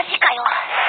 マジかよ。